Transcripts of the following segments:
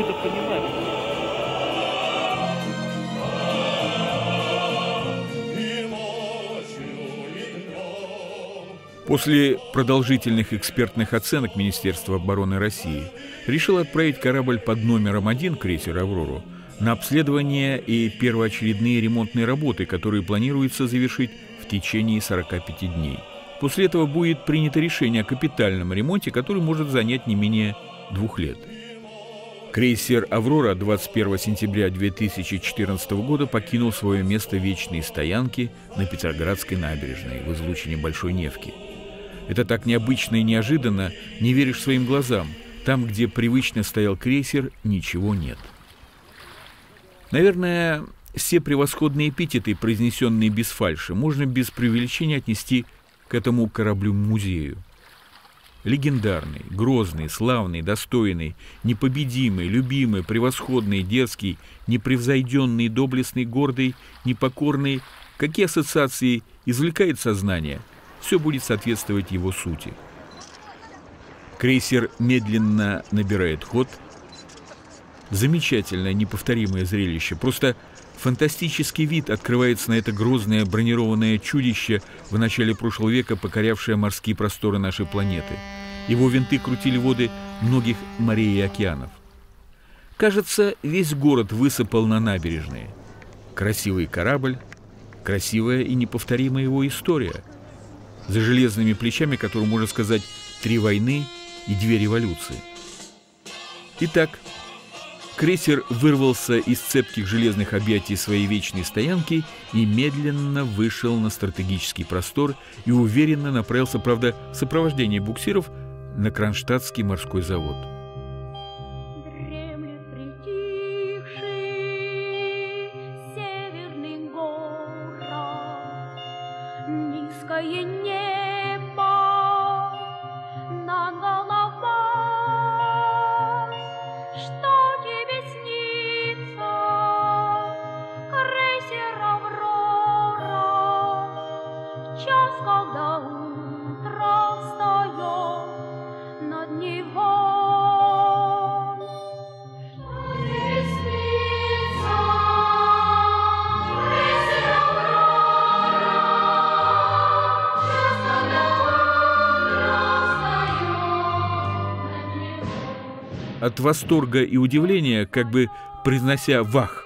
Мы-то. После продолжительных экспертных оценок Министерства обороны России решил отправить корабль под номером один крейсер «Аврору» на обследование и первоочередные ремонтные работы, которые планируется завершить в течение 45 дней. После этого будет принято решение о капитальном ремонте, который может занять не менее двух лет. Крейсер «Аврора» 21 сентября 2014 года покинул свое место вечной стоянки на Петроградской набережной в излучине Большой Невки – это так необычно и неожиданно, не веришь своим глазам. Там, где привычно стоял крейсер, ничего нет. Наверное, все превосходные эпитеты, произнесенные без фальши, можно без преувеличения отнести к этому кораблю-музею. Легендарный, грозный, славный, достойный, непобедимый, любимый, превосходный, дерзкий, непревзойденный, доблестный, гордый, непокорный. Какие ассоциации извлекает сознание – все будет соответствовать его сути. Крейсер медленно набирает ход. Замечательное, неповторимое зрелище. Просто фантастический вид открывается на это грозное бронированное чудище в начале прошлого века, покорявшее морские просторы нашей планеты. Его винты крутили воды многих морей и океанов. Кажется, весь город высыпал на набережные. Красивый корабль, красивая и неповторимая его история – за железными плечами, которому можно сказать три войны и две революции. Итак, крейсер вырвался из цепких железных объятий своей вечной стоянки и медленно вышел на стратегический простор и уверенно направился, правда, в сопровождении буксиров на Кронштадтский морской завод. От восторга и удивления, как бы произнося «вах»,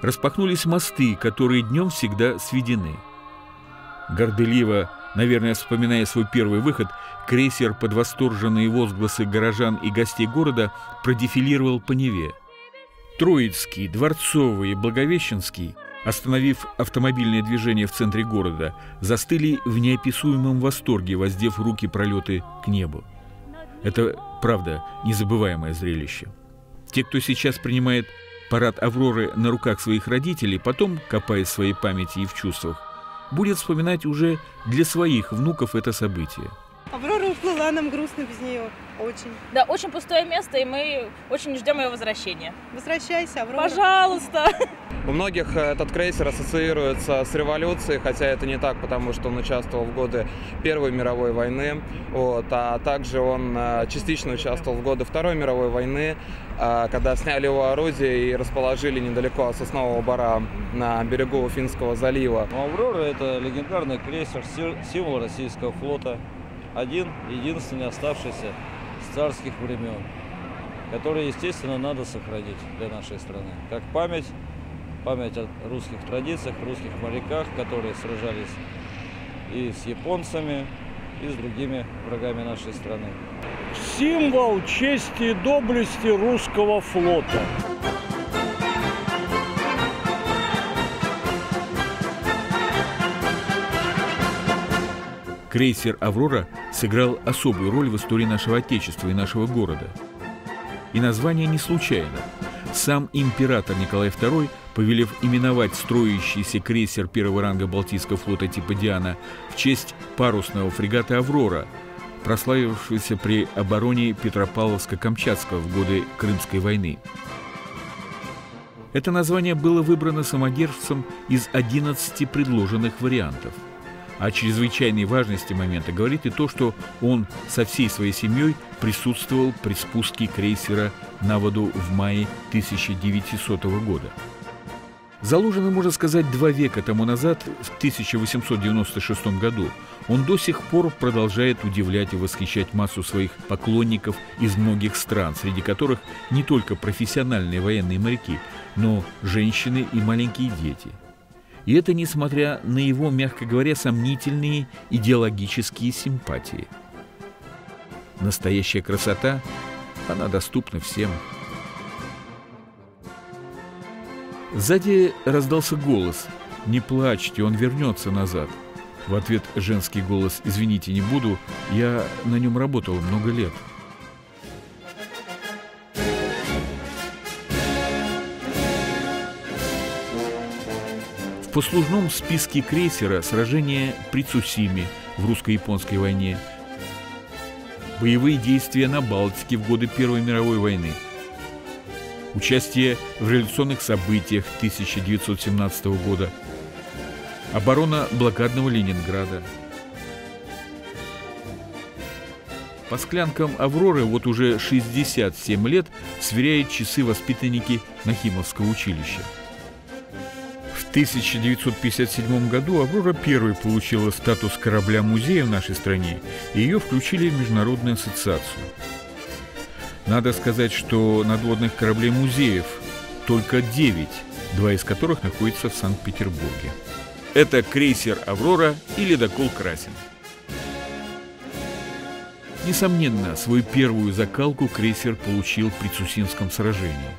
распахнулись мосты, которые днем всегда сведены. Горделиво, наверное, вспоминая свой первый выход, крейсер под восторженные возгласы горожан и гостей города продефилировал по Неве. Троицкий, Дворцовый и Благовещенский, остановив автомобильное движение в центре города, застыли в неописуемом восторге, воздев руки пролеты к небу. Это, правда, незабываемое зрелище. Те, кто сейчас принимает парад Авроры на руках своих родителей, потом, копаясь в своей памяти и в чувствах, будет вспоминать уже для своих внуков это событие. Уплыла, нам грустно без нее. Очень. Да, очень пустое место, и мы очень ждем ее возвращения. Возвращайся, Аврора. Пожалуйста. У многих э, этот крейсер ассоциируется с революцией, хотя это не так, потому что он участвовал в годы Первой мировой войны, вот, а также он э, частично участвовал в годы Второй мировой войны, э, когда сняли его орудие и расположили недалеко от Соснового бара на берегу Финского залива. «Аврора» — это легендарный крейсер, символ российского флота, один, единственный оставшийся с царских времен, который, естественно, надо сохранить для нашей страны, как память память о русских традициях, русских моряках, которые сражались и с японцами, и с другими врагами нашей страны. Символ чести и доблести русского флота. Крейсер «Аврора» сыграл особую роль в истории нашего Отечества и нашего города. И название не случайно. Сам император Николай II повелев именовать строящийся крейсер первого ранга Балтийского флота типа «Диана» в честь парусного фрегата «Аврора», прославившегося при обороне Петропавловска-Камчатского в годы Крымской войны. Это название было выбрано самодержцем из 11 предложенных вариантов. О чрезвычайной важности момента говорит и то, что он со всей своей семьей присутствовал при спуске крейсера на воду в мае 1900 года. Заложено, можно сказать, два века тому назад, в 1896 году, он до сих пор продолжает удивлять и восхищать массу своих поклонников из многих стран, среди которых не только профессиональные военные моряки, но женщины и маленькие дети. И это несмотря на его, мягко говоря, сомнительные идеологические симпатии. Настоящая красота, она доступна всем. Сзади раздался голос. «Не плачьте, он вернется назад». В ответ женский голос «Извините, не буду, я на нем работал много лет». В послужном списке крейсера сражение при Цусиме в русско-японской войне, боевые действия на Балтике в годы Первой мировой войны, участие в революционных событиях 1917 года – Оборона блокадного Ленинграда. По склянкам «Авроры» вот уже 67 лет сверяют часы воспитанники Нахимовского училища. В 1957 году «Аврора» первой получила статус корабля-музея в нашей стране, и ее включили в Международную ассоциацию. Надо сказать, что надводных кораблей-музеев только 9, два из которых находятся в Санкт-Петербурге. Это крейсер «Аврора» и ледокол «Красин». Несомненно, свою первую закалку крейсер получил при Цусимском сражении.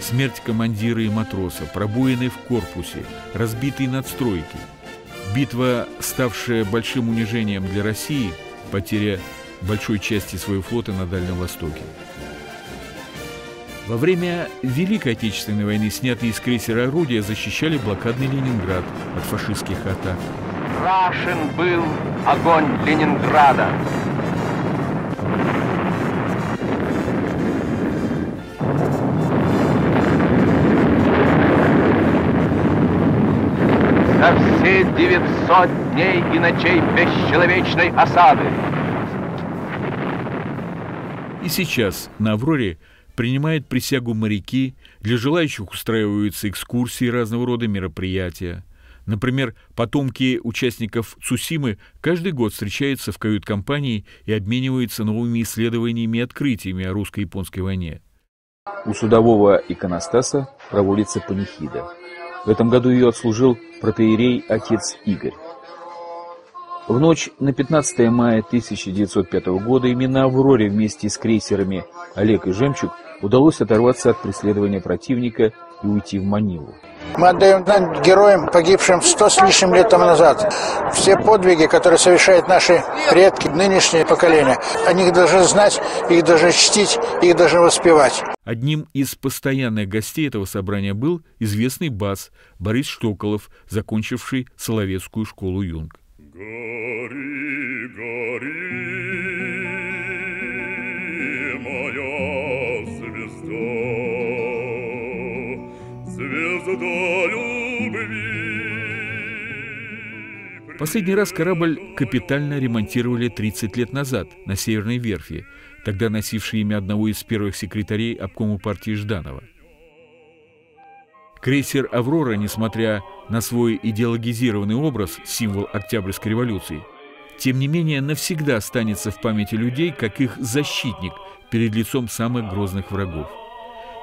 Смерть командира и матроса, пробоины в корпусе, разбитые надстройки. Битва, ставшая большим унижением для России, потеря большой части своего флота на Дальнем Востоке. Во время Великой Отечественной войны снятые из крейсера орудия защищали блокадный Ленинград от фашистских атак. Страшен был огонь Ленинграда. Все 900 дней и ночей бесчеловечной осады. И сейчас на «Авроре» принимают присягу моряки, для желающих устраиваются экскурсии разного рода мероприятия. Например, потомки участников Цусимы каждый год встречаются в кают-компании и обмениваются новыми исследованиями и открытиями о русско-японской войне. У судового иконостаса проводится панихида. В этом году ее отслужил протеерей отец Игорь. В ночь на 15 мая 1905 года именно «Авроре» вместе с крейсерами «Олег» и «Жемчуг» удалось оторваться от преследования противника и уйти в Манилу. Мы отдаем дань героям, погибшим сто с лишним лет тому назад. Все подвиги, которые совершают наши предки, нынешнее поколение, они должны знать, их должны чтить, их должны воспевать. Одним из постоянных гостей этого собрания был известный бас Борис Штоколов, закончивший Соловецкую школу Юнг. Гори, гори. Последний раз корабль капитально ремонтировали 30 лет назад на Северной верфи, тогда носивший имя одного из первых секретарей обкома партии Жданова. Крейсер «Аврора», несмотря на свой идеологизированный образ, символ Октябрьской революции, тем не менее навсегда останется в памяти людей как их защитник перед лицом самых грозных врагов.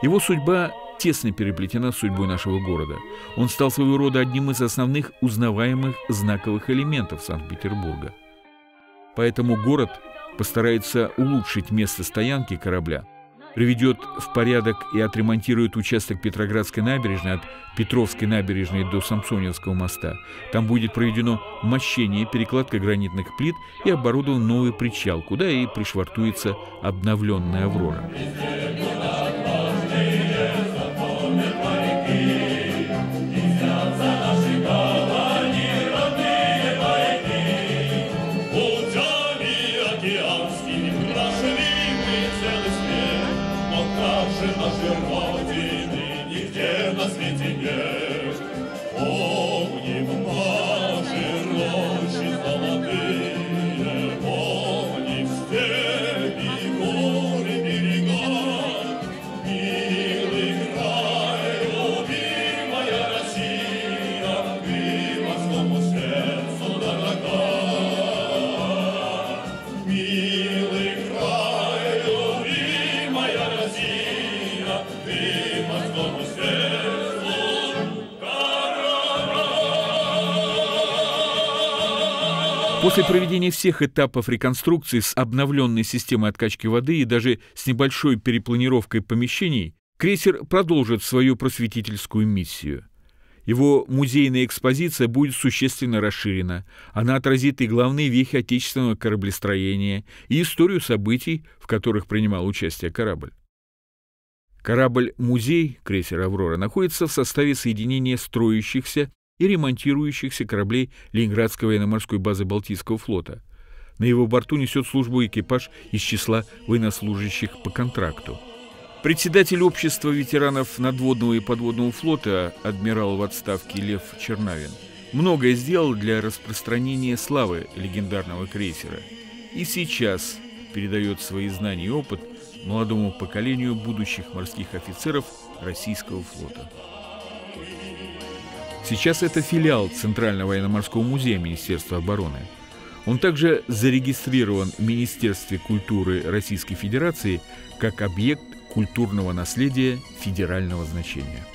Его судьба тесно переплетена с судьбой нашего города. Он стал своего рода одним из основных узнаваемых знаковых элементов Санкт-Петербурга. Поэтому город постарается улучшить место стоянки корабля, приведет в порядок и отремонтирует участок Петроградской набережной от Петровской набережной до Самсоневского моста. Там будет проведено мощение, перекладка гранитных плит и оборудован новый причал, куда и пришвартуется обновленная «Аврора». Свете нет. После проведения всех этапов реконструкции с обновленной системой откачки воды и даже с небольшой перепланировкой помещений, крейсер продолжит свою просветительскую миссию. Его музейная экспозиция будет существенно расширена. Она отразит и главные вехи отечественного кораблестроения, и историю событий, в которых принимал участие корабль. Корабль-музей крейсера «Аврора» находится в составе соединения строящихся и ремонтирующихся кораблей Ленинградской военно-морской базы Балтийского флота. На его борту несет службу экипаж из числа военнослужащих по контракту. Председатель общества ветеранов надводного и подводного флота, адмирал в отставке Лев Чернавин, многое сделал для распространения славы легендарного крейсера. И сейчас передает свои знания и опыт молодому поколению будущих морских офицеров российского флота. Сейчас это филиал Центрального военно-морского музея Министерства обороны. Он также зарегистрирован в Министерстве культуры Российской Федерации как объект культурного наследия федерального значения.